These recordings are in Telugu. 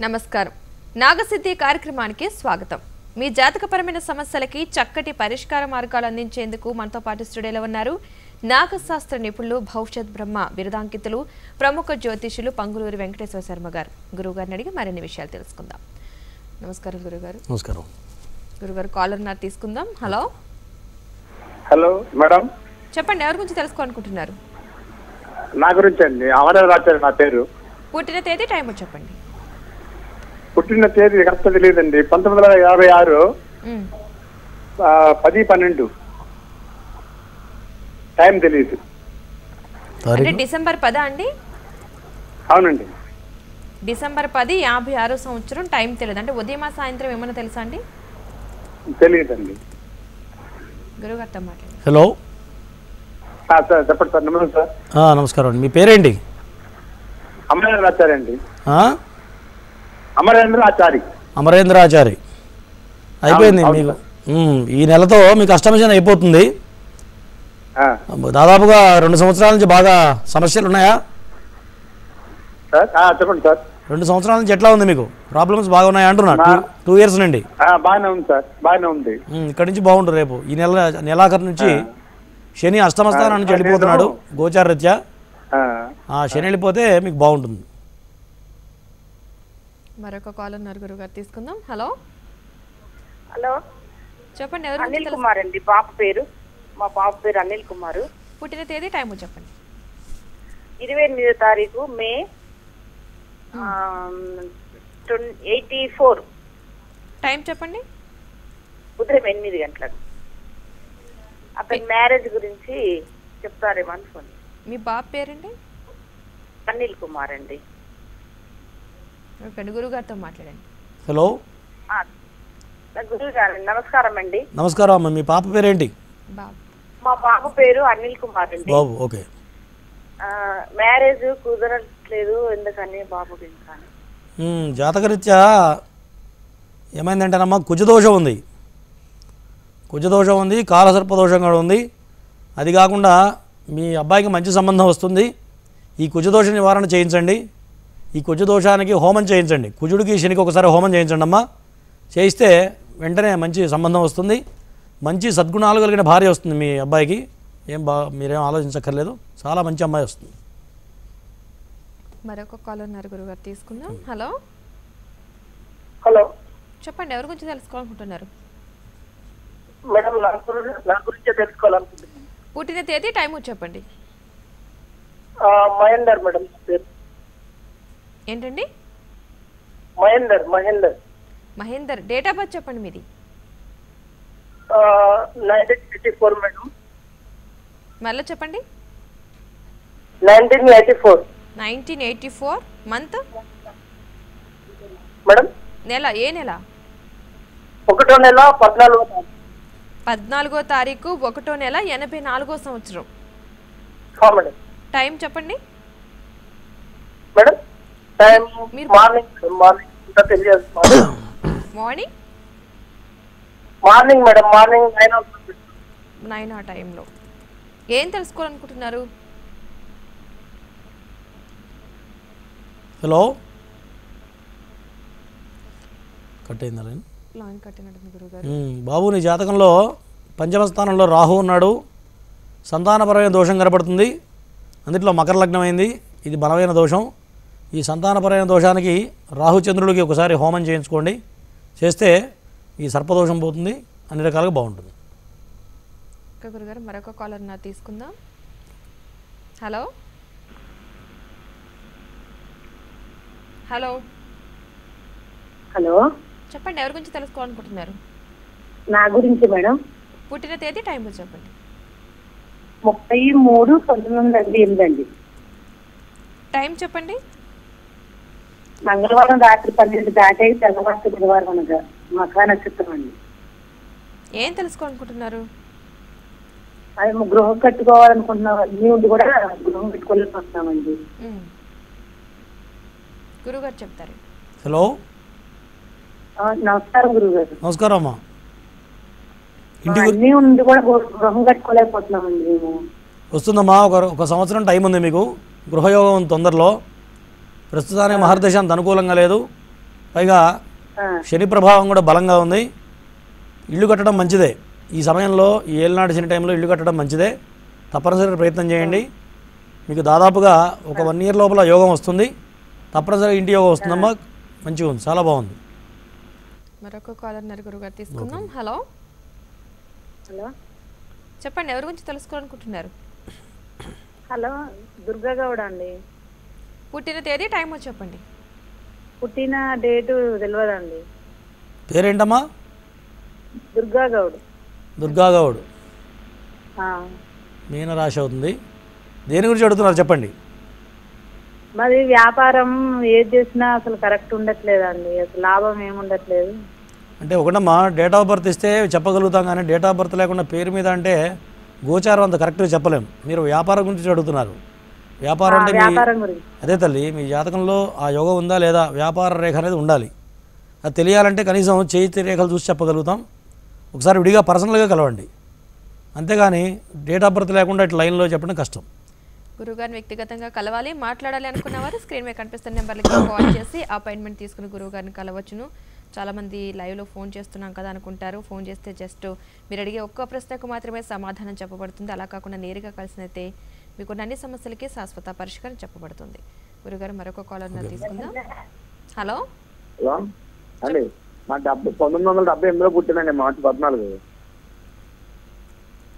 నమస్కారం. నాగసిద్ధి కార్యక్రమానికి స్వాగతం. మీ జాతకపరమైన సమస్యలకి చక్కటి పరిష్కార మార్గాలు అందించేందుకు మనతో పాటు స్టూడియోలో ఉన్నారు నాగశాస్త్ర నిపుణులు భవిష్యత్ బ్రహ్మ బిరుదాంకితులు ప్రముఖ జ్యోతిషులు పంగులూరి వెంకటేశ్వర శర్మ గారు. గురువుగారిని అడిగి మరిన్ని విషయాలు తెలుసుకుందాం. నమస్కారం గురుగారు నమస్కారం. గురుగారు కాలర్ నా తీసుకుందాం. హలో. Hello madam. చెప్పండి ఎవరి గురించి తెలుసుకోవాలనుకుంటున్నారు? నా గురించి అండి నా పేరు. పుట్టిన తేదీ టైం చెప్పండి. పుట్టిన తేదీ కరెక్ట్ తెలియదండి. పంతొమ్మిది వందల యాభై ఆరు పది పన్నెండు. టైం తెలియదు అంటే డిసెంబర్ పదా అండి? అవునండి. డిసెంబర్ పది యాభై ఆరో సంవత్సరం టైం తెలియదు. అంటే ఉదయమా సాయంత్రం ఏమన్నా తెలుసా అండి? తెలియదండి గురుగారితో మాట్లాడండి. హలో. సార్ చెప్పండి సార్. నమస్తే సార్. నమస్కారం అండి. మీ పేరేంటి? అమరేంద్ర ఆచార్య అండి ఆ? అమరేంద్ర ఆచారి అమరేంద్రాచారి అయిపోయింది మీకు ఈ నెలతో మీకు అష్టమశని అయిపోతుంది. దాదాపుగా రెండు సంవత్సరాల నుంచి బాగా సమస్యలు ఉన్నాయా? చెప్పండి సార్. రెండు సంవత్సరాల నుంచి ఎట్లా ఉంది మీకు? ప్రాబ్లమ్స్ బాగా ఉన్నాయా అంటున్నా? టూ- ఇయర్స్ నుండి. బాగానే ఉంది సార్ బాగానే ఉంది. ఇక్కడి నుంచి బాగుంటుంది రేపు. ఈ నెల నెలాఖరు నుంచి శని అష్టమ స్థానం నుంచి వెళ్ళిపోతున్నాడు గోచార రీత్యా. ఆ, ఆ శని వెళ్ళిపోతే మీకు బాగుంటుంది. మరొక కాల్ ఉన్నారు గురుగారు. తీసుకుందాం. హలో. హలో. చెప్పండి ఎవరు అనిల్ కుమార్ అండి. బాబు పేరు. మా బాబు పేరు అనిల్ కుమార్. పుట్టిన తేదీ టైం చెప్పండి. ఇరవై ఎనిమిదో తారీఖు మే ఎయిటీ ఫోర్. టైం చెప్పండి. ఉదయం ఎనిమిది గంటలకు. అతని మ్యారేజ్ గురించి చెప్తారేమో అనుకోండి మీ బాబు పేరండి? అనిల్ కుమార్ అండి. ఓకే గురుగారితో మాట్లాడండి. హలో. ఆ, నా గురువు గారు నమస్కారం అండి. నమస్కారం అమ్మ మీ పాప పేరేంటి? బాబు. మా బాబు పేరు అనిల్ కుమార్ అండి. బాబు ఓకే. ఆ, మ్యారేజ్ కుదరట్లేదు ఎందుకని బాబుకి ఇంకా జాతకరీత్యా ఏమైందంటేనమ్మా కుజదోషం ఉంది. కుజదోషం ఉంది కాలసర్పదోషం కూడా ఉంది. అది కాకుండా మీ అబ్బాయికి మంచి సంబంధం వస్తుంది. ఈ కుజదోష నివారణ చేయించండి. ఈ కుజదోషానికి హోమం చేయించండి. కుజుడికి శనికి ఒకసారి హోమం చేయించండి అమ్మా. చేయిస్తే వెంటనే మంచి సంబంధం వస్తుంది. మంచి సద్గుణాలు కలిగిన భార్య వస్తుంది మీ అబ్బాయికి. ఏం బా మీరేం ఆలోచించక్కర్లేదు. చాలా మంచి అమ్మాయి వస్తుంది. మరొక కాల్ ఉన్నారు గురుగారు తీసుకుందాం. హలో. హలో. చెప్పండి ఎవరి గురించి తెలుసుకోవాలనుకుంటున్నారు? మేడం నా గురించి నా గురించే తెలుసుకోవాలనుకుంటున్నాను. పుట్టిన తేదీ టైం చెప్పండి. ఆ, మహేందర్ మేడం పేరు. ఏంటండి? Mahender Mahender. Mahender date of birth చెప్పండి మీది. నైన్టీన్ ఎయిటీ ఫోర్ మేడం మళ్ళీ చెప్పండి. Nineteen eighty four nineteen eighty four month madam నెల ఏ నెల? ఒకటో నెల పద్నాలుగో. పద్నాలుగో తారీఖు ఒకటో నెల ఎనభై నాలుగో సంవత్సరం. టైం చెప్పండి. మేడం టైం మార్నింగ్ మార్నింగ్ ఇంకా తెలియదు. Morning. Morning morning madam morning nine nine ఆ టైంలో ఏం తెలుసుకోవాలనుకుంటున్నారు? హలో కట్ అయిందా లైన్. బాబు నీ జాతకంలో పంచమ స్థానంలో రాహు ఉన్నాడు. సంతానపరమైన దోషం కనపడుతుంది. అందుట్లో మకర లగ్నం అయింది. ఇది బలమైన దోషం. ఈ సంతానపరమైన దోషానికి రాహుచంద్రుడికి ఒకసారి హోమం చేయించుకోండి. చేస్తే ఈ సర్పదోషం పోతుంది అన్ని రకాలుగా బాగుంటుంది. ఓకే గురుగారు మరొక కాలర్ నా తీసుకుందాం. హలో? హలో? హలో? చెప్పండి ఎవరి గురించి తెలుసుకోవాలనుకుంటున్నారు? నా గురించి మేడం? పుట్టిన తేదీ టైం చెప్పండి. ముప్పై మూడు పంతొమ్మిది వందల ఎనిమిది అండి. టైం చెప్పండి. మంగళవారం రాత్రి పన్నెండు దాటాయి తెల్లవారు బుధవారం అనగా మకా నక్షత్రం అండి. ఏం తెలుసుకోవాలనుకుంటున్నారు? అది గృహం కట్టుకోవాలనుకుంటున్నాం. అన్ని ఉండి కూడా గృహం కట్టుకోలేక వస్తామండి. గురుగారు చెప్తారు. హలో. నమస్కారం గురువు గారు నమస్కారం అమ్మా అన్ని ఉండి కూడా గృహం కట్టుకోలేకపోతున్నామండి మేము. వస్తుందమ్మా ఒక ఒక సంవత్సరం టైం ఉంది మీకు. గృహయోగం తొందరలో. ప్రస్తుతానికి మహర్దశ అంత అనుకూలంగా లేదు. పైగా శని ప్రభావం కూడా బలంగా ఉంది. ఇల్లు కట్టడం మంచిదే. ఈ సమయంలో ఈ ఏళ్ళనాటి శని టైంలో ఇల్లు కట్టడం మంచిదే. తప్పనిసరిగా ప్రయత్నం చేయండి. మీకు దాదాపుగా ఒక వన్ ఇయర్ లోపల యోగం వస్తుంది. తప్పనిసరిగా ఇంటి యోగం వస్తుందమ్మా. మంచిగా ఉంది. చాలా బాగుంది. మరొక కాలర్ ఉన్నారు గురుగారు తీసుకుందాం. హలో. హలో. చెప్పండి ఎవరి గురించి తెలుసుకోవాలనుకుంటున్నారు? హలో దుర్గా గౌడ్ అండి. పుట్టిన తేదీ టైం చెప్పండి. పుట్టిన డేటు తెలియదండి పేరేంటమ్మా? దుర్గా గౌడ్ దుర్గా గౌడ్ ఆ, మీనరాశి అవుతుంది. దేని గురించి అడుగుతున్నారు చెప్పండి. మాది వ్యాపారం ఏది చేసినా అసలు కరెక్ట్ ఉండట్లేదండి. అసలు లాభం ఏముండట్లేదు అంటే ఒకటమ్మా డేట్ ఆఫ్ బర్త్ ఇస్తే చెప్పగలుగుతాం కానీ డేట్ ఆఫ్ బర్త్ లేకుండా పేరు మీద అంటే గోచారం అంత కరెక్ట్గా చెప్పలేం. మీరు వ్యాపారం గురించి అడుగుతున్నారు. వ్యాపారం అంటే మీ వ్యాపారం గురించి. అదే తల్లి మీ జాతకంలో ఆ యోగం ఉందా లేదా? వ్యాపార రేఖ అనేది ఉండాలి. అది తెలియాలంటే కనీసం చేతి రేఖలు చూసి చెప్పగలుగుతాం. ఒకసారి విడిగా పర్సనల్గా కలవండి. అంతేగాని డేట్ ఆఫ్ బర్త్ లేకుండా ఇట్లా లైన్లో చెప్పడం కష్టం. గురుగారిని వ్యక్తిగతంగా కలవాలి మాట్లాడాలి అనుకున్న వారు స్క్రీన్ మీద కనిపిస్తున్న నెంబర్లకి కాల్ చేసి అపాయింట్మెంట్ తీసుకుని గురువు గారిని కలవచ్చును. చాలా మంది లైవ్లో ఫోన్ చేస్తున్నాం కదా అనుకుంటారు. ఫోన్ చేస్తే జస్ట్ మీరు అడిగే ఒక్క ప్రశ్నకు మాత్రమే సమాధానం చెప్పబడుతుంది. అలా కాకుండా నేరుగా కలిసినైతే మీకు అన్ని సమస్యలకి శాశ్వత పరిష్కారం చెప్పబడుతుంది. గురుగారు మరొక కాలర్ తీసుకుందాం. హలో? హలో? అండి మా డెబ్బై పంతొమ్మిది వందల డెబ్బై ఎనిమిదిలో పుట్టినండి మార్చి పద్నాలుగు.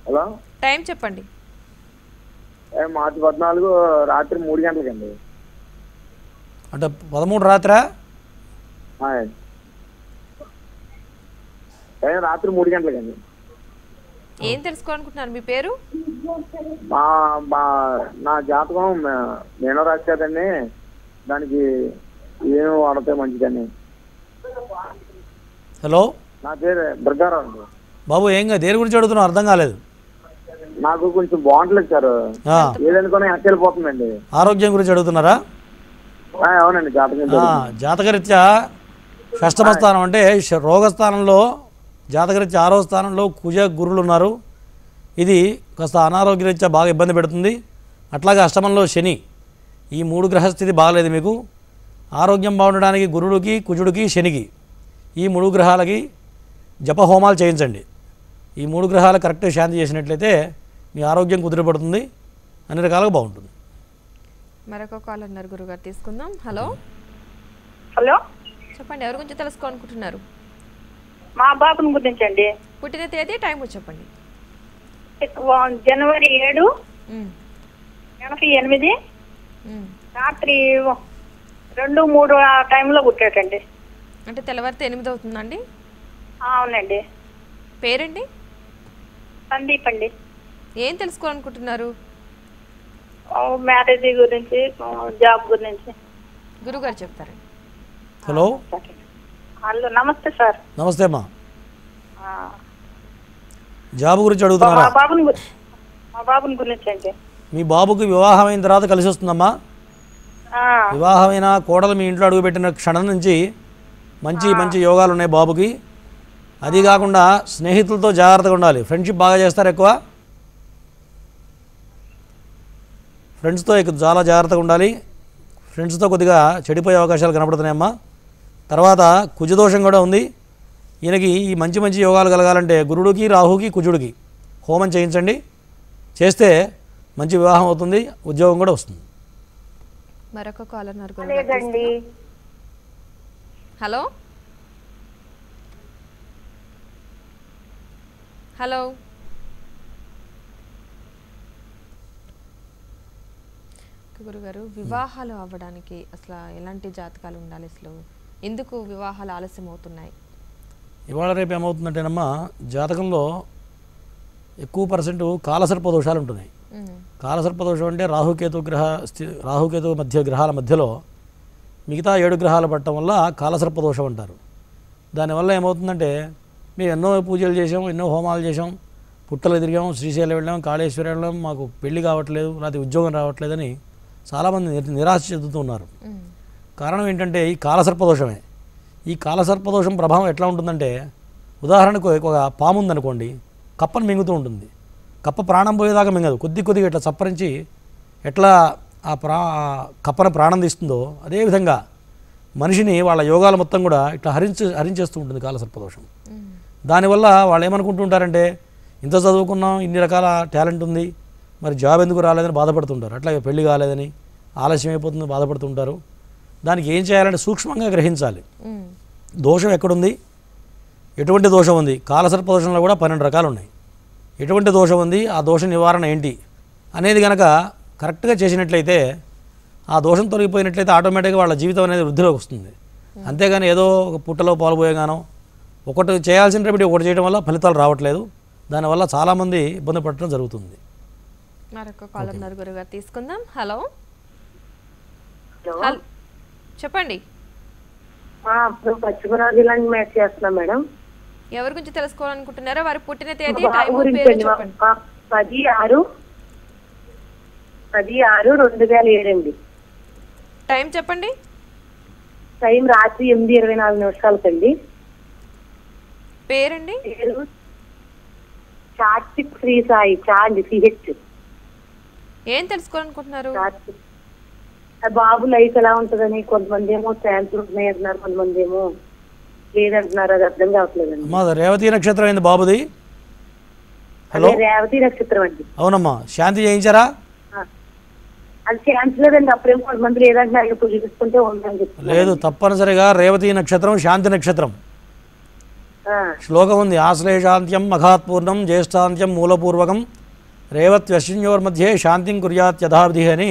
హలో? టైం చెప్పండి. ఏ, మార్చి పద్నాలుగు రాత్రి మూడు గంటలకండి. అంటే పదమూడు రాత్రా? రాత్రి మూడు గంటలకండి. ఏం తెలుసుకోవాలనుకుంటున్నారు? మీ పేరు? మా మా నా జాతకం నేను రాసి కదండి దానికి ఏం వాడితే మంచిదని. హలో? నా పేరు దుర్గారావు అండి. బాబు ఏం దేని గురించి అడుగుతున్నావు? అర్థం కాలేదు. నాకు కొంచెం బాగుంటలేదు సార్ ఏదనుకున్నా వెళ్ళిపోతుందండి ఆరోగ్యం గురించి అడుగుతున్నారా? ఆ, అవునండి జాతకం ఆ, జాతకరీత్యా షష్టమ స్థానం అంటే ష- రోగస్థానంలో జాతకరీత్యా ఆరో స్థానంలో కుజ గురులు ఉన్నారు. ఇది కాస్త అనారోగ్యరీత్యా బాగా ఇబ్బంది పెడుతుంది. అట్లాగే అష్టమంలో శని. ఈ మూడు గ్రహస్థితి బాగలేదు మీకు. ఆరోగ్యం బాగుండడానికి గురుడికి కుజుడికి శనికి. ఈ మూడు గ్రహాలకి జపహోమాలు చేయించండి. ఈ మూడు గ్రహాలు కరెక్ట్గా శాంతి చేసినట్లయితే మీ ఆరోగ్యం కుదిరిపడుతుంది. అన్ని రకాలుగా బాగుంటుంది. మరొక కాల్ ఉన్నారు గురుగారు. తీసుకుందాం. హలో. హలో. చెప్పండి ఎవరి గురించి తెలుసుకోవాలనుకుంటున్నారు? మా బాబుని గురించి అండి పుట్టిన తేదీ టైం చెప్పండి. జనవరి ఏడు ఎనభై ఎనిమిది. రాత్రి రెండు మూడు ఆ టైంలో పుట్టాడండి. అంటే తెల్లవారితే ఎనిమిది అవుతుందండి? అవునండి. పేరండి? సందీప్ అండి. ఏం తెలుసుకోవాలనుకుంటున్నారు? మ్యారేజ్ గురించి జాబ్ గురించి. గురుగారు చెప్తారండి. హలో? హలో నమస్తే సార్. నమస్తే అమ్మా. జాబ్ గురించి అడుగుతున్నారా? మా బాబుని గురించి అండి మీ బాబుకి వివాహం అయిన తర్వాత కలిసి వస్తుందమ్మా. వివాహమైన కోడలు మీ ఇంట్లో అడుగుపెట్టిన క్షణం నుంచి మంచి మంచి యోగాలు ఉన్నాయి బాబుకి. అది కాకుండా స్నేహితులతో జాగ్రత్తగా ఉండాలి. ఫ్రెండ్షిప్ బాగా చేస్తారు ఎక్కువ. ఫ్రెండ్స్తో చాలా జాగ్రత్తగా ఉండాలి. ఫ్రెండ్స్తో కొద్దిగా చెడిపోయే అవకాశాలు కనపడుతున్నాయమ్మా. తర్వాత కుజదోషం కూడా ఉంది. ఈయనకి ఈ మంచి మంచి యోగాలు కలగాలంటే గురుడికి రాహుకి కుజుడికి హోమం చేయించండి. చేస్తే మంచి వివాహం అవుతుంది ఉద్యోగం కూడా వస్తుంది. మరొక కాల్ ఉన్నారు గురుగారు లేదండి. హలో? హలో? గురుగారు వివాహాలు అవ్వడానికి అసలు ఎలాంటి జాతకాలు ఉండాలి అసలు? ఎందుకు వివాహాలు ఆలస్యం అవుతున్నాయి ఇవాళ రేపు ఏమవుతుందంటేనమ్మా జాతకంలో ఎక్కువ పర్సెంట్ కాలసర్ప దోషాలు ఉంటున్నాయి కాలసర్ప దోషం అంటే రాహుకేతు గ్రహ స్థి రాహుకేతు మధ్య గ్రహాల మధ్యలో మిగతా ఏడు గ్రహాలు పట్టడం వల్ల కాలసర్ప దోషం అంటారు. దానివల్ల ఏమవుతుందంటే మేము ఎన్నో పూజలు చేసాం ఎన్నో హోమాలు చేసాం పుట్టలు తిరిగాం శ్రీశైలం వెళ్ళాం కాళేశ్వరం వెళ్ళాం మాకు పెళ్ళి కావట్లేదు లేకపోతే ఉద్యోగం రావట్లేదని చాలామంది నిర- నిరాశ చెందుతూ ఉన్నారు. ఉమ్, కారణం ఏంటంటే ఈ కాలసర్పదోషమే. ఈ కాలసర్పదోషం ప్రభావం ఎట్లా ఉంటుందంటే ఉదాహరణకు ఒక పాము ఉందనుకోండి కప్పను మింగుతూ ఉంటుంది. కప్ప ప్రాణం పోయేదాకా మింగదు. కొద్ది కొద్దిగా ఇట్లా చప్పరించి ఎట్లా ఆ ప్రా కప్పను ప్రాణం తీస్తుందో అదేవిధంగా మనిషిని వాళ్ళ యోగాలు మొత్తం కూడా ఇట్లా హరించి హరించేస్తూ ఉంటుంది కాలసర్పదోషం. దానివల్ల వాళ్ళు ఏమనుకుంటూ ఉంటారంటే ఇంత చదువుకున్నాం ఇన్ని రకాల టాలెంట్ ఉంది మరి జాబ్ ఎందుకు రాలేదని బాధపడుతుంటారు. అట్లాగే పెళ్ళి కాలేదని ఆలస్యం అయిపోతుంది బాధపడుతుంటారు. దానికి ఏం చేయాలంటే సూక్ష్మంగా గ్రహించాలి. దోషం ఎక్కడుంది? ఎటువంటి దోషం ఉంది? కాలసర్ప దోషంలో కూడా పన్నెండు రకాలు ఉన్నాయి. ఎటువంటి దోషం ఉంది? ఆ దోష నివారణ ఏంటి? అనేది కనుక కరెక్ట్గా చేసినట్లయితే ఆ దోషం తొలగిపోయినట్లయితే ఆటోమేటిక్గా వాళ్ళ జీవితం అనేది వృద్ధిలోకి వస్తుంది. అంతేగాని ఏదో ఒక పుట్టలో పాల్పోయేగానో ఒకటి చేయాల్సిన రెమెడీ ఒకటి చేయడం వల్ల ఫలితాలు రావట్లేదు. దానివల్ల చాలామంది ఇబ్బంది పడటం జరుగుతుంది. మరొక గారు తీసుకుందాం. హలో. హల్- చెప్పండి. మ్యాచ్ చేస్తున్నాం మేడం. ఎవరి గురించి తెలుసుకోవాలనుకుంటున్నారో వారి పుట్టిన తేదీ పది ఆరు పది ఆరు రెండు వేల ఏడండి టైం చెప్పండి. టైం రాత్రి ఎనిమిది ఇరవై నాలుగు నిమిషాలకండి. పేరండి? పేరు చార్టిక్ శ్రీ సాయి చా అండి సిహెచ్ ఏం తెలుసుకోవాలనుకుంటున్నారు? బాబు లైఫ్ ఎలా ఉంటుందని కొంతమంది ఏమో ఛాన్సులు ఉన్నాయి అంటున్నారు కొంతమంది ఏమో లేదంటున్నారు అది అర్థం కావట్లేదండి. అది రేవతి నక్షత్రం అయింది బాబుది? హలో? రేవతి నక్షత్రం అండి. అవునమ్మా శాంతి చేయించారా? ఆ. అది ఛాన్స్ లేదండి అప్పుడేమో కొంతమంది లేదంటున్నారు ఇక్కడ చూపిస్తుంటే ఉందని చెప్తున్నారు. లేదు తప్పనిసరిగా రేవతి నక్షత్రం శాంతి నక్షత్రం. శ్లోకం ఉంది ఆశ్లేషాంత్యం మఘాత్పూర్ణం జ్యేష్ఠాంత్యం మూలపూర్వకం రేవత్యశ్విన్యోర్ మధ్యే శాంతిం కుర్యాత్ యథావిధి అని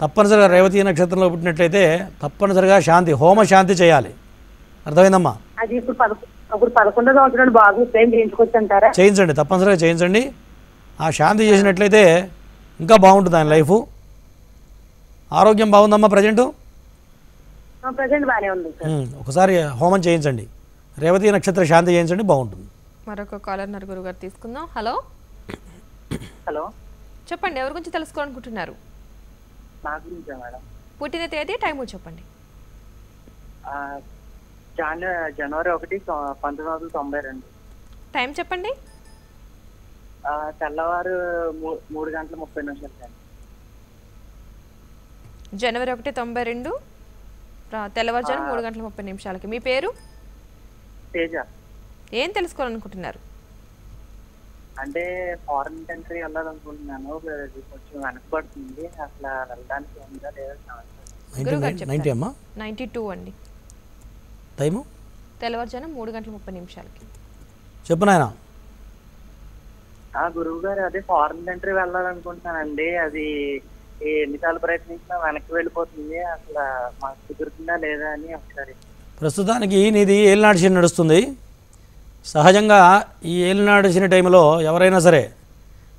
తప్పనిసరిగా రేవతి నక్షత్రంలో పుట్టినట్లయితే తప్పనిసరిగా శాంతి హోమ శాంతి చేయాలి. అర్థమైందమ్మా? అది ఇప్పుడు పదకొండో సంవత్సరం బాబు చేయించండి తప్పనిసరిగా చేయించండి. ఆ శాంతి చేసినట్లయితే ఇంకా బాగుంటుంది ఆయన లైఫ్. ఆరోగ్యం బాగుందమ్మా ప్రజెంటు? ప్రజెంట్ బాగానే ఉంది సార్. ఒకసారి హోమం చేయించండి. రేవతి నక్షత్ర శాంతి చేయించండి బాగుంటుంది. మరొక కాలర్ నలుగురు గారు తీసుకుందాం. హలో? హలో? చెప్పండి ఎవరి గురించి తెలుసుకోవాలనుకుంటున్నారు? నా గురించా మేడం? పుట్టిన తేదీ టైము చెప్పండి. ఆ, జాన్ జనవరి ఒకటి పంతొమ్మిది వందల తొంభై రెండు. టైం చెప్పండి. తెల్లవారు మూడు గంటల ముప్పై నిమిషాలు జనవరి ఒకటి తొంభై రెండు. తెల్లవారుజాము మూడు గంటల ముప్పై నిమిషాలకి. మీ పేరు? తేజ. ఏం తెలుసుకోవాలనుకుంటున్నారు? అంటే ఫారెన్ కంట్రీ వెళ్ళాలనుకుంటున్నాను కొంచెం వెనకబడుతుంది. అసలు వెళ్ళడానికి ఉందా లేదా నైంటీ టూ అండి. టైము? తెల్లవారుజాము మూడు గంటల ముప్పై నిమిషాలకి. చెప్పు నాయన. ఆ గురువు గారు అదే ఫారెన్ కంట్రీ వెళ్ళాలనుకుంటున్నానండి. అది ఎన్నిసార్లు ప్రయత్నించినా వెనక్కి వెళ్ళిపోతుంది. అసలు మాకు కుదురుతుందా లేదా అని ఒకసారి. ప్రస్తుతానికి నీది ఏలినాడు శని నడుస్తుంది. సహజంగా ఈ ఏలినాడు శని టైంలో ఎవరైనా సరే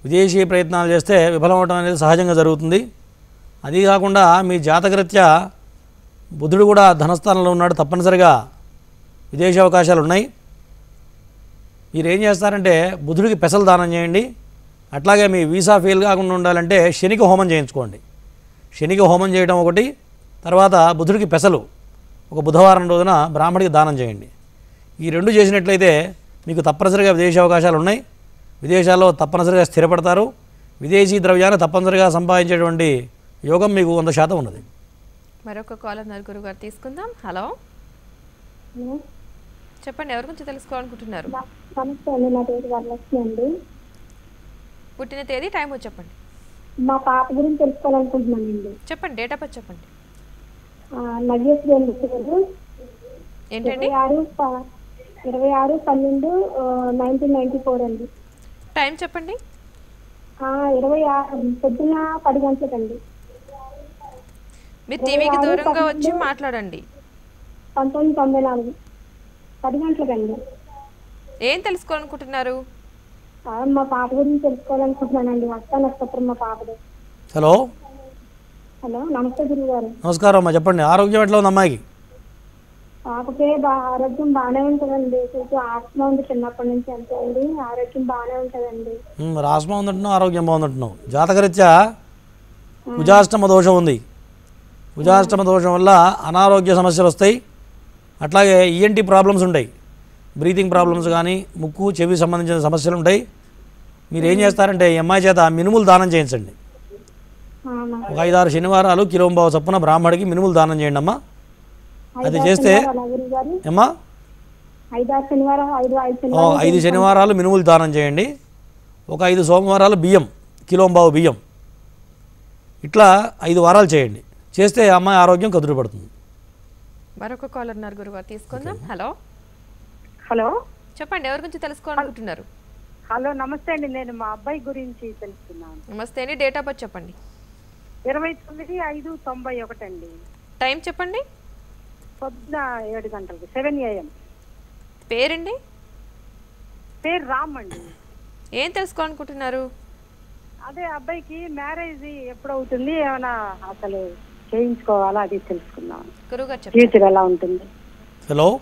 విదేశీ ప్రయత్నాలు చేస్తే విఫలమవటం అనేది సహజంగా జరుగుతుంది. అది కాకుండా మీ జాతకరీత్యా బుధుడు కూడా ధనస్థానంలో ఉన్నాడు. తప్పనిసరిగా విదేశీ అవకాశాలు ఉన్నాయి. మీరు ఏం చేస్తారంటే బుధుడికి పెసలు దానం చేయండి. అట్లాగే మీ వీసా ఫెయిల్ కాకుండా ఉండాలంటే శనికి హోమం చేయించుకోండి. శనికి హోమం చేయడం ఒకటి తర్వాత బుధుడికి పెసలు ఒక బుధవారం రోజున బ్రాహ్మడికి దానం చేయండి. ఈ రెండు చేసినట్లయితే మీకు తప్పనిసరిగా విదేశీ అవకాశాలు ఉన్నాయి. విదేశాల్లో తప్పనిసరిగా స్థిరపడతారు. విదేశీ ద్రవ్యాన్ని తప్పనిసరిగా సంపాదించేటువంటి యోగం మీకు వంద శాతం ఉన్నది. మరొక కాలర్ నలుగురు గారు తీసుకుందాం. హలో. చెప్పండి ఎవరి గురించి తెలుసుకోవాలనుకుంటున్నారు? పుట్టిన తేదీ టైము చెప్పండి. మా పాప గురించి తెలుసుకోవాలనుకుంటున్నానండి చెప్పండి డేట్ ఆఫ్ బర్త్ చెప్పండి. నవ్యశ్రీ ఏంటండి? ఆరు ఇరవై ఆరు పన్నెండు నైన్టీన్ నైన్టీ ఫోర్ అండి. టైం చెప్పండి. ఆ, ఇరవై ఆరు పొద్దున్న పది గంటలకండి. మీరు టీవీకి దూరంగా వచ్చి మాట్లాడండి. పంతొమ్మిది తొంభై నాలుగు పది గంటలకండి. ఏం తెలుసుకోవాలనుకుంటున్నారు? మా పాప గురించి తెలుసుకోవాలనుకుంటున్నానండి. వస్తా నక్షత్రం మా పాపది. హలో? హలో నమస్తే గురువు గారు నమస్కారం అమ్మా చెప్పండి. ఆరోగ్యం ఎట్లా ఉంది అమ్మాయికి? బా ఆరోగ్యం బాగానే ఉంటుందండి. కొంచెం ఆత్మ ఉంది చిన్నప్పటి నుంచి అంతే అండి. ఆరోగ్యం బాగానే ఉంటుందండి. మరి ఆస్మా ఉందంటున్నావు ఆరోగ్యం బాగుందంటున్నావు. జాతకరీత్యా? కుజాష్టమ దోషం ఉంది. కుజాష్టమ దోషం వల్ల అనారోగ్య సమస్యలు వస్తాయి. అట్లాగే ఈఎన్టీ ప్రాబ్లమ్స్ ఉంటాయి. బ్రీతింగ్ ప్రాబ్లమ్స్ కానీ ముక్కు చెవి సంబంధించిన సమస్యలు ఉంటాయి. మీరు ఏం చేస్తారంటే ఈ అమ్మాయి చేత మినుములు దానం చేయించండి. ఒక ఐదారు శనివారాలు కిలోంబావు చొప్పున బ్రాహ్మడికి మినుములు దానం చేయండి అమ్మా అది చేస్తే ఐదు శనివారాలు మినుములు దానం చేయండి. ఒక ఐదు సోమవారాలు బియ్యం కిలోంబావు బియ్యం. ఇట్లా ఐదు వారాలు చేయండి. చేస్తే అమ్మాయి ఆరోగ్యం కుదురుపడుతుంది మరొక కాలర్ ఉన్నారు గురుగారు తీసుకుందాం. హలో. హలో. చెప్పండి ఎవరి గురించి తెలుసుకోవాలనుకుంటున్నారు? హలో నమస్తే అండి. నేను మా అబ్బాయి గురించి తెలుసుకున్నాను. నమస్తే అండి డేట్ ఆఫ్ బర్త్ చెప్పండి. ఇరవై తొమ్మిది ఐదు తొంభై ఒకటి అండి టైం చెప్పండి. పొద్దున ఏడు గంటలకి సెవెన్ ఏఎం. పేరండి? పేరు రామ్ అండి. ఏం తెలుసుకోవాలనుకుంటున్నారు? అదే అబ్బాయికి మ్యారేజ్ ఎప్పుడు అవుతుంది ఏమైనా అసలు చేయించుకోవాలా అది చెప్పండి. ఫ్యూచర్ ఎలా ఉంటుంది? హలో.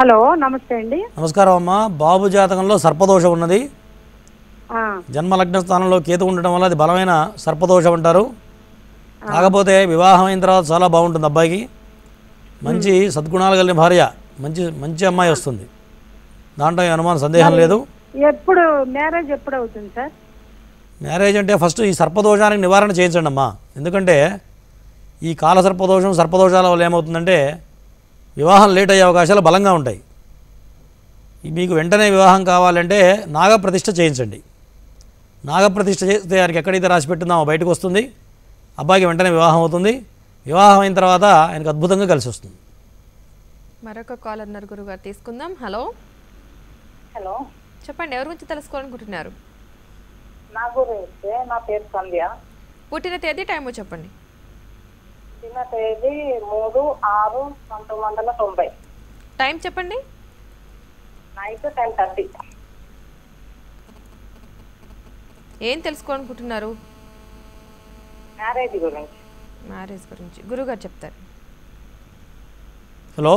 హలో నమస్తే అండి. నమస్కారం అమ్మా. బాబు జాతకంలో సర్పదోషం ఉన్నది. ఆ, జన్మలగ్న స్థానంలో కేతు ఉండడం వల్ల అది బలమైన సర్పదోషం అంటారు. కాకపోతే వివాహం అయిన తర్వాత చాలా బాగుంటుంది అబ్బాయికి. మంచి సద్గుణాలు కలిగిన భార్య మంచి మంచి అమ్మాయి వస్తుంది. దాంట్లో అనుమానం సందేహం లేదు. ఎప్పుడు మ్యారేజ్ ఎప్పుడు అవుతుంది సార్? మ్యారేజ్ అంటే ఫస్ట్ ఈ సర్పదోషానికి నివారణ చేయించండి అమ్మా. ఎందుకంటే ఈ కాల సర్పదోషం సర్పదోషాల వల్ల ఏమవుతుందంటే వివాహం లేట్ అయ్యే అవకాశాలు బలంగా ఉంటాయి. మీకు వెంటనే వివాహం కావాలంటే నాగప్రతిష్ఠ చేయించండి. నాగప్రతిష్ఠ చేస్తే ఆయనకి ఎక్కడైతే రాసి పెట్టిందో బయటకు వస్తుంది. అబ్బాయికి వెంటనే వివాహం అవుతుంది. వివాహం అయిన తర్వాత ఆయనకు అద్భుతంగా కలిసి వస్తుంది. మరొక కాలర్ ఉన్నారు గురుగారు. తీసుకుందాం. హలో. హలో. చెప్పండి ఎవరి గురించి తెలుసుకోవాలనుకుంటున్నారు? నా గురించి నా పేరు సంధ్య. పుట్టిన తేదీ టైము చెప్పండి. చిన్న తేదీ మూడు ఆరు పంతొమ్మిది వందల తొంభై. టైం చెప్పండి. Night ten thirty. ఏం తెలుసుకోవాలనుకుంటున్నారు? మ్యారేజ్ గురించి. మ్యారేజ్ గురించి. గురుగారు చెప్తారు. హలో?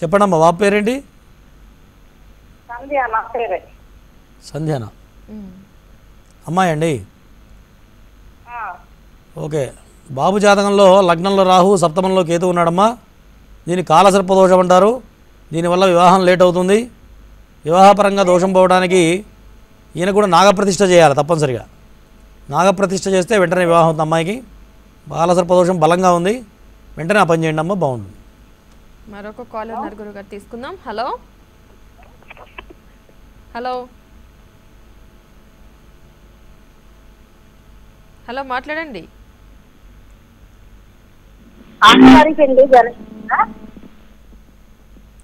చెప్పండి అమ్మా బాబు పేరేంటి? సంధ్యాన. అమ్మాయి అండి ఆ, ఓకే. బాబు జాతకంలో లగ్నంలో రాహు సప్తమంలో కేతు ఉన్నాడమ్మా. దీన్ని కాలసర్ప దోషం అంటారు. దీనివల్ల వివాహం లేట్ అవుతుంది. వివాహపరంగా దోషం పోవడానికి ఈయన కూడా నాగప్రతిష్ఠ చేయాలి తప్పనిసరిగా. నాగప్రతిష్ఠ చేస్తే వెంటనే వివాహం అవుతుంది అమ్మాయికి. కాలసర్ప దోషం బలంగా ఉంది. వెంటనే ఆ పని చేయండి అమ్మ బాగుంటుంది మరొక కాలర్ ఉన్నారు గురుగారు తీసుకుందాం. హలో. హలో. హలో మాట్లాడండి.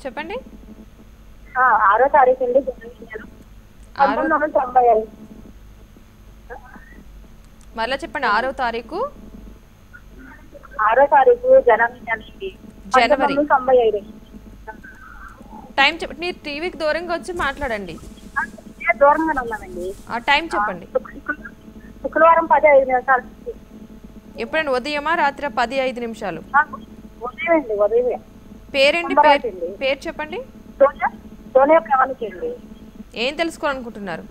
చెప్పండి. ఆరో తారీఖు అండి తొంభై మరలా చెప్పండి ఆరో తారీఖు? ఆరో తారీఖు జనవరి తొంభై ఐదు. టైం చెప్పండి మీరు టీవీకి దూరంగా వచ్చి మాట్లాడండి. ఉన్నానండి. ఆ టైం చెప్పండి. శుక్ర- శుక్రవారం పది ఐదు నిమిషాలు. ఎప్పుడండి? ఉదయమా రాత్రి పది ఐదు నిమిషాలు? పేరేంటి? పేరు చెప్పండి. ఏం తెలుసుకోవాలనుకుంటున్నారు?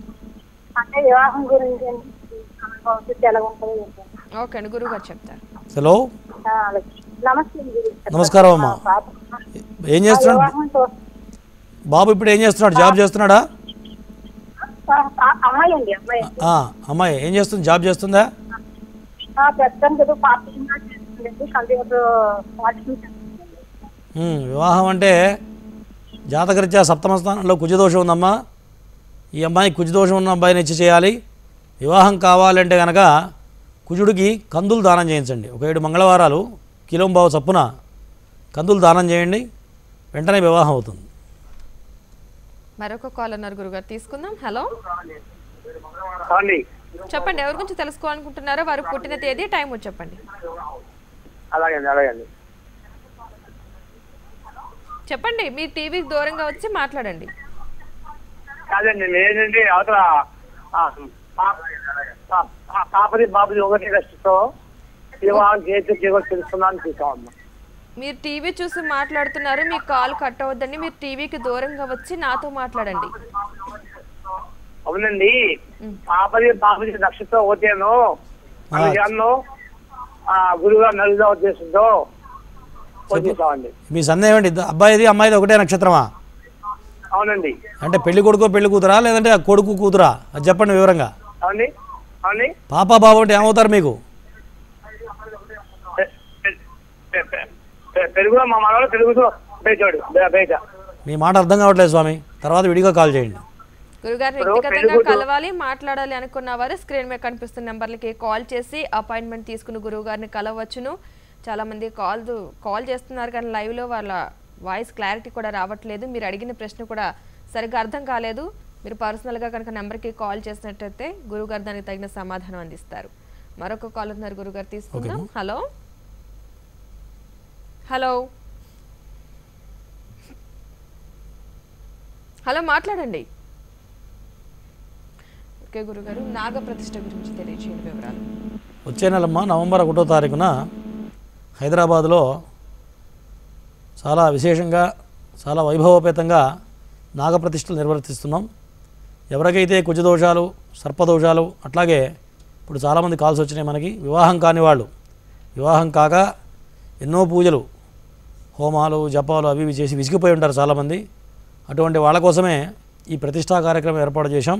అంటే వివాహం గురించి. భవిష్యత్తు ఎలా ఉంటుంది. ఏంటి? ఓకే అండి గురుగారు చెప్తారు. హలో? నమస్కారం అమ్మా. ఏం చేస్తున్నాడు? బాబు ఇప్పుడు ఏం చేస్తున్నాడు? జాబ్ చేస్తున్నాడా? అమ్మాయి అండి అమ్మాయి. ఆ, అమ్మాయి. ఏం చేస్తుంది? జాబ్ చేస్తుందా? వివాహం అంటే జాతకరీత్యా సప్తమ స్థానంలో కుజదోషం ఉందమ్మా. ఈ అమ్మాయి కుజదోషం ఉన్న అబ్బాయిని ఇచ్చి చేయాలి. వివాహం కావాలంటే కనుక కుజుడికి కందులు దానం చేయించండి. ఒక ఏడు మంగళవారాలు కిలోంబావు చప్పున కందులు దానం చేయండి. వెంటనే వివాహం అవుతుంది. మరొక కాల్ అన్నారు గురుగారు. తీసుకుందాం. హలో. చెప్పండి ఎవరి గురించి తెలుసుకోవాలనుకుంటున్నారో వారు పుట్టిన తేదీ టైం చెప్పండి. అలాగే అండి అలాగే అండి చెప్పండి మీరు టీవీకి దూరంగా వచ్చి మాట్లాడండి. కాదండి అవతల పాపది బాబుది ఒకటి రెస్ట్తో మీరు టీవీ చూసి మాట్లాడుతున్నారు మీ కాల్ కట్ అవ్వద్దండి మీరు టీవీకి దూరంగా వచ్చి నాతో మాట్లాడండి. అవునండి. పాపది బాబుది నక్షత్రం ఓతేను గురుగారు నలుగుదా ఉద్దేశంతో మీ సందేహం ఇద్ద- అబ్బాయిది అమ్మాయిది ఒకటే నక్షత్రమా? అవునండి. అంటే పెళ్ళి కొడుకో పెళ్ళి కూతురా లేదంటే ఆ కొడుకు కూతురా? అది చెప్పండి వివరంగా. పాప బాబు అంటే ఏమవుతారు మీకు? మా మాట అర్థం కావట్లేదు స్వామి. తర్వాత విడిగా కాల్ చేయండి. గురుగారు వ్యక్తిగతంగా కలవాలి మాట్లాడాలి అనుకున్న వారు స్క్రీన్ మీద కనిపిస్తున్న నెంబర్లకి కాల్ చేసి అపాయింట్మెంట్ తీసుకుని గురువు గారిని కలవచ్చును. చాలా మంది కాల్ కాల్ చేస్తున్నారు కానీ live లో వాళ్ళ వాయిస్ క్లారిటీ కూడా రావట్లేదు. మీరు అడిగిన ప్రశ్న కూడా సరిగ్గా అర్థం కాలేదు. మీరు పర్సనల్గా కనుక నెంబర్కి కాల్ చేసినట్టయితే గురువు గారు దానికి తగిన సమాధానం అందిస్తారు. మరొక కాల్ ఉన్నారు గురుగారు తీసుకుందాం. హలో? హలో? హలో మాట్లాడండి. ఓకే గురుగారు నాగ ప్రతిష్ట గురించి తెలియచేయండి వివరాలు. వచ్చే నెలమ్మ నవంబర్ ఒకటో తారీఖున హైదరాబాదులో చాలా విశేషంగా చాలా వైభవోపేతంగా నాగప్రతిష్టలు నిర్వర్తిస్తున్నాం. ఎవరికైతే కుజదోషాలు సర్పదోషాలు అట్లాగే ఇప్పుడు చాలామంది కాల్స్ వచ్చినాయి మనకి వివాహం కాని వాళ్ళు. వివాహం కాక ఎన్నో పూజలు హోమాలు జపాలు అవి ఇవి చేసి విసిగిపోయి ఉంటారు చాలామంది. అటువంటి వాళ్ళ కోసమే ఈ ప్రతిష్టా కార్యక్రమం ఏర్పాటు చేశాం.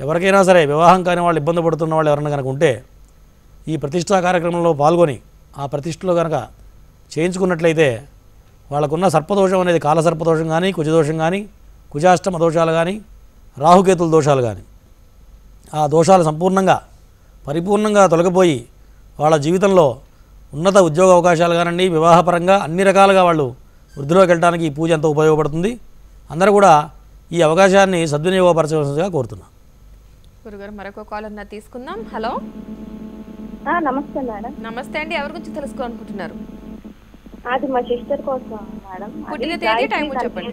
ఎవరికైనా సరే వివాహం కాని వాళ్ళు ఇబ్బంది పడుతున్న వాళ్ళు ఎవరైనా కనుక ఉంటే ఈ ప్రతిష్టా కార్యక్రమంలో పాల్గొని ఆ ప్రతిష్టలో కనుక చేయించుకున్నట్లయితే వాళ్ళకున్న సర్పదోషం అనేది కాలసర్పదోషం కానీ కుజదోషం కానీ కుజాష్టమ దోషాలు కానీ రాహుకేతుల దోషాలు కానీ ఆ దోషాలు సంపూర్ణంగా పరిపూర్ణంగా తొలగిపోయి వాళ్ళ జీవితంలో ఉన్నత ఉద్యోగ అవకాశాలు కానివ్వండి వివాహపరంగా అన్ని రకాలుగా వాళ్ళు వృద్ధిలోకి వెళ్ళడానికి ఈ పూజ ఎంతో ఉపయోగపడుతుంది. అందరూ కూడా ఈ అవకాశాన్ని సద్వినియోగపరచవలసిందిగా కోరుతున్నాను గురుగారు మరొక కాల్ అన్న తీసుకుందాం. హలో. ఆ, నమస్తే మేడం. నమస్తే అండి. ఎవరి గురించి తెలుసుకోవాలనుకుంటున్నారు? అది మా సిస్టర్ కోసం మేడం. పుట్టిన తేదీ, తన చెప్పండి.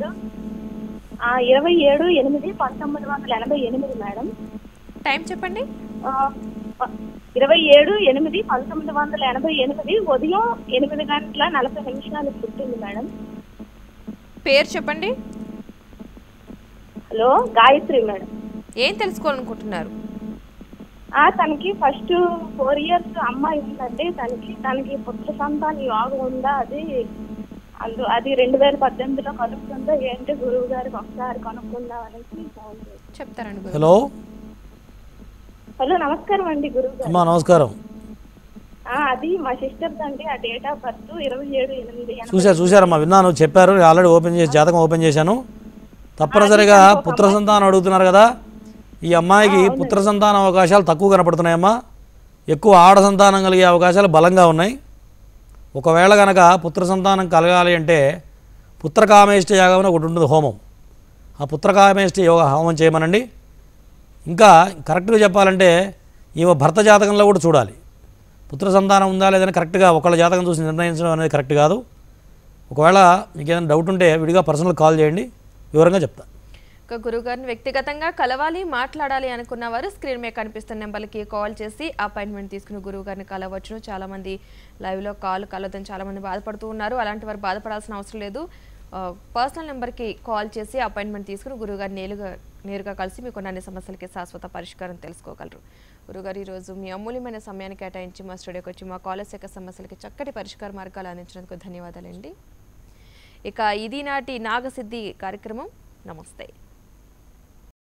ఇరవై ఏడు ఎనిమిది పంతొమ్మిది వందల ఎనభై ఎనిమిది మేడం. టైం చెప్పండి. ఇరవై ఏడు ఎనిమిది పంతొమ్మిది వందల ఎనభై ఎనిమిది ఉదయం ఎనిమిది గంటల నలభై నిమిషాలకు పుట్టింది మేడం. పేరు చెప్పండి. Hello Gayatri madam. ఏం తెలుసుకోవాలనుకుంటున్నారు? ఆ తనకి ఫస్ట్ ఫోర్ ఇయర్స్ అమ్మాయి ఉందండి. తనకి తనకి పుత్ర సంతాన యోగం ఉందా అది అందు అది రెండు వేల పద్దెనిమిదిలో కనుక్కుందా ఏంటి గురువు గారికి ఒకసారి కనుక్కుందాం అనేసి. చెప్తారండి హలో. హలో నమస్కారం అండి గురువు గారు. అమ్మా నమస్కారం. ఆ, అది మా సిస్టర్ అండి ఆ డేట్ ఆఫ్ బర్త్ ఇరవై ఏడు ఎనిమిది ఎనభై చూశారు చూశారమ్మా విన్నాను చెప్పారు ఆల్రెడీ ఓపెన్ చేసి జాతకం ఓపెన్ చేశాను. తప్పనిసరిగా పుత్ర సంతానం అడుగుతున్నారు కదా. ఈ అమ్మాయికి పుత్ర సంతాన అవకాశాలు తక్కువ కనపడుతున్నాయమ్మా. ఎక్కువ ఆడ సంతానం కలిగే అవకాశాలు బలంగా ఉన్నాయి. ఒకవేళ కనుక పుత్ర సంతానం కలగాలి అంటే పుత్రకామేష్ట యాగం అని ఒకటి ఉంటుంది హోమం. ఆ పుత్రకామేష్ట యోగ హోమం చేయమనండి. ఇంకా కరెక్ట్గా చెప్పాలంటే ఈమె భర్త జాతకంలో కూడా చూడాలి. పుత్ర సంతానం ఉందా లేదని కరెక్ట్గా ఒకళ్ళ జాతకం చూసి నిర్ణయించడం అనేది కరెక్ట్ కాదు. ఒకవేళ మీకు ఏదైనా డౌట్ ఉంటే విడిగా పర్సనల్ కాల్ చేయండి. వివరంగా చెప్తాను ఇక గురుగారిని వ్యక్తిగతంగా కలవాలి మాట్లాడాలి అనుకున్న వారు స్క్రీన్ మీద కనిపిస్తున్న నెంబర్కి కాల్ చేసి అపాయింట్మెంట్ తీసుకుని గురువుగారిని కలవచ్చును. చాలామంది లైవ్లో కాల్ కలవద్దని చాలామంది బాధపడుతూ ఉన్నారు. అలాంటి వారు బాధపడాల్సిన అవసరం లేదు. పర్సనల్ నెంబర్కి కాల్ చేసి అపాయింట్మెంట్ తీసుకుని గురువుగారిని నేరుగా నేరుగా కలిసి మీకు అన్ని సమస్యలకి శాశ్వత పరిష్కారం తెలుసుకోగలరు. గురుగారు ఈరోజు మీ అమూల్యమైన సమయాన్ని కేటాయించి మా స్టూడియోకి వచ్చి మా కాలేజ్ యొక్క సమస్యలకి చక్కటి పరిష్కార మార్గాలు అందించినందుకు ధన్యవాదాలండి. ఇక ఇది నాటి నాగసిద్ధి కార్యక్రమం. నమస్తే.